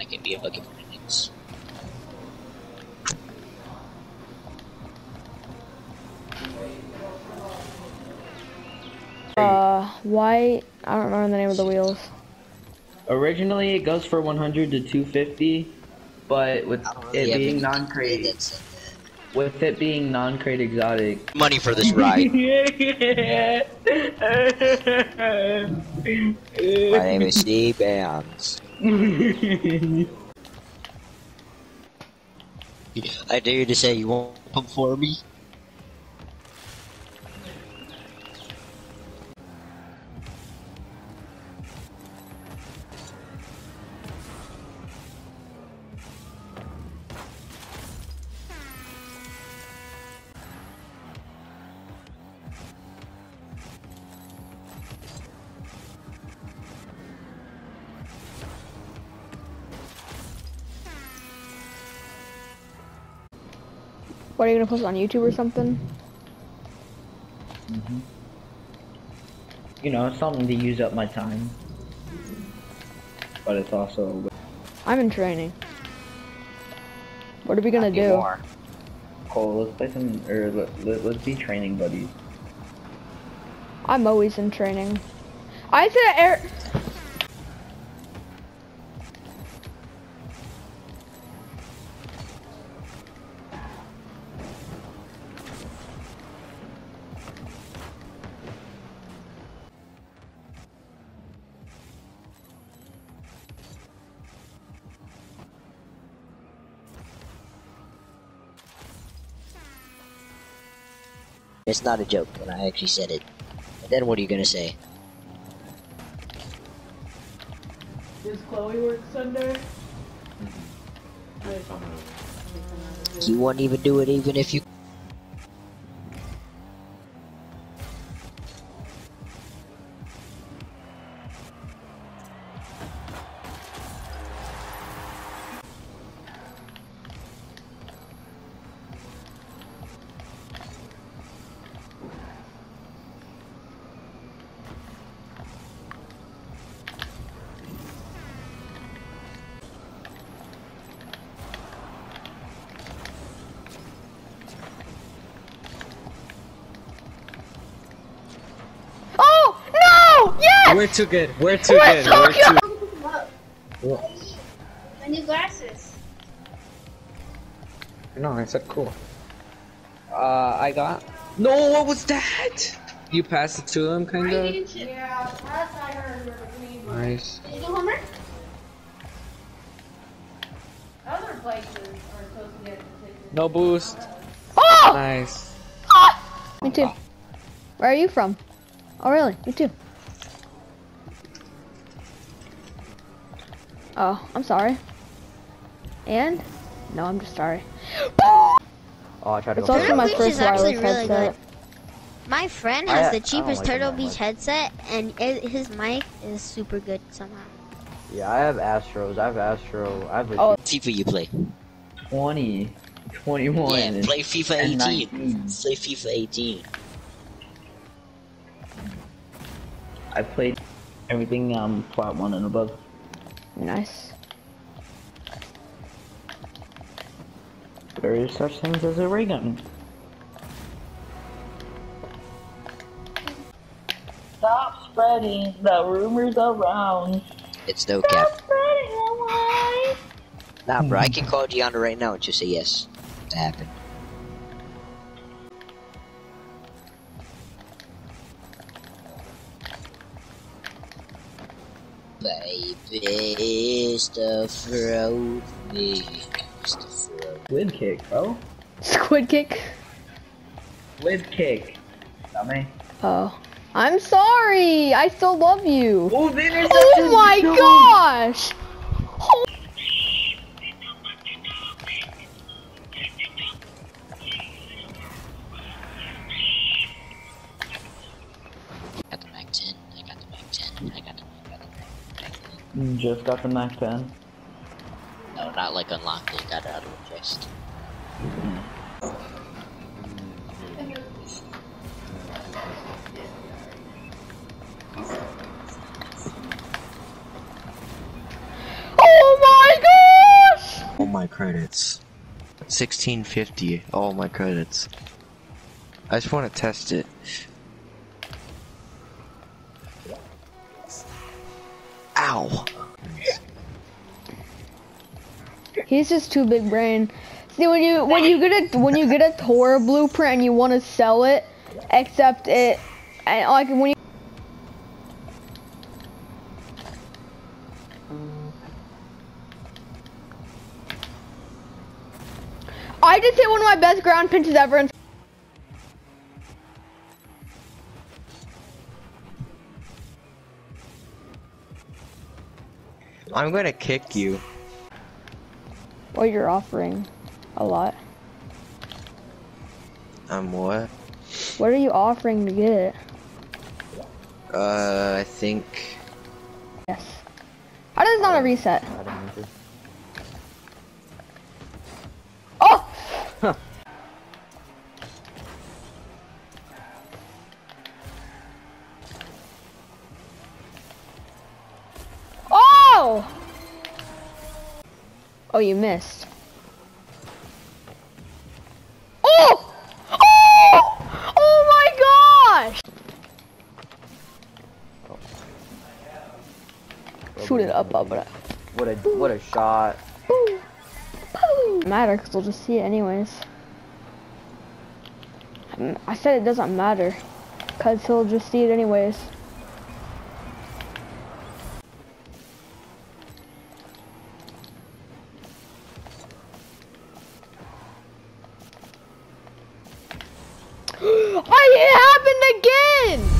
I can be a bucket for minutes. Uh, white. I don't remember the name of the wheels. Originally, it goes for 100 to 250, but with it really being non-crate, with it being non-crate exotic. Money for this ride. My name is Steve Bands. I dare you to say you won't come for me. What are you gonna post on YouTube or something? Mm-hmm. You know, it's something to use up my time, but it's also I'm in training. What are we gonna do? anymore. Cole. Let's play some, or let, let, let's be training buddies. I'm always in training. I said air. It's not a joke when I actually said it. And then what are you gonna say? Does Chloe work Sunday? Mm-hmm. You won't even do it even if you. We're too good. We're too We're good. so We're too. good. My new glasses. No, I said cool. Uh, I got. No, what was that? You passed it to him, kind of. Yeah, last I heard were between Nice. Did you do homework? other places are supposed to get. No boost. Oh! Nice. Ah! Me too. Where are you from? Oh really? Me too. Oh, I'm sorry. And? No, I'm just sorry. Oh, I tried to It's go. also my Beach first is actually wireless really headset. My friend has I the cheapest like Turtle Beach much. headset, and it, his mic is super good somehow. Yeah, I have Astros. I have Astro. I have. A Oh. FIFA you play. 20, 21, Yeah, play FIFA and 18. 19. Play FIFA 18. I played everything um plat one and above. Nice. There is such things as a ray gun. Stop spreading the rumors around. It's no cap. Spreading the lies. Nah, bro, I can hmm. call Gianna right now and just say yes. To happen. Baby, stuff around me. Stuff Squid kick, bro. Squid kick. Squid kick. Dummy. Oh. I'm sorry! I still love you! Oh, the interception! Oh my gosh! Oh, I got the Mac 10. I got the Mac 10. I got the, I got the Mac 10. Just got the Mac 10. No, not like unlocked it. Got it out of the chest. oh my gosh! All my credits. 1650, all my credits. I just want to test it. He's just too big brain. See when you when you get a when you get a Tor blueprint and you want to sell it, except it and like when you I just hit one of my best ground pinches ever and I'm gonna kick you. Well you're offering a lot. I'm um, what? What are you offering to get it? Uh, I think. Yes. How does not a reset? Mean to. Oh! oh! Oh, you missed. Oh! Oh! Oh my gosh! Shoot it up, up, up. What a what a shot. matter because we'll just see it anyways. I said it doesn't matter because he'll just see it anyways. It happened again!